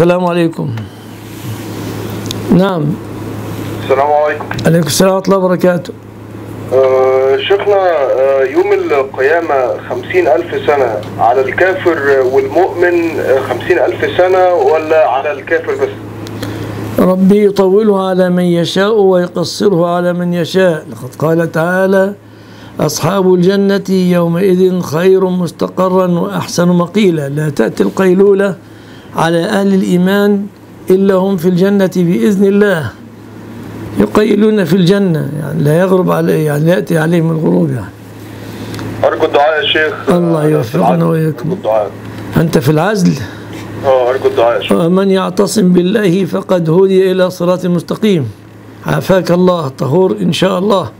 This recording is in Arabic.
السلام عليكم. نعم. السلام عليكم. عليكم السلام ورحمة الله وبركاته. آه، شيخنا آه، يوم القيامة خمسين ألف سنة على الكافر والمؤمن آه، خمسين ألف سنة ولا على الكافر بس؟ ربي يطوله على من يشاء ويقصره على من يشاء. لقد قال تعالى أصحاب الجنة يومئذ خير مستقرا وأحسن مقيلا. لا تأتي القيلولة على أهل الإيمان إلا هم في الجنة بإذن الله. يقيلون في الجنة يعني لا يغرب عليه يعني لا يأتي عليهم الغروب يعني. أرجو الدعاء يا شيخ. الله آه، يوفقنا. وإياكم. أنت في العزل آه أرجو الدعاء يا شيخ. ومن يعتصم بالله فقد هدي إلى صراط مستقيم. عافاك الله طهور إن شاء الله.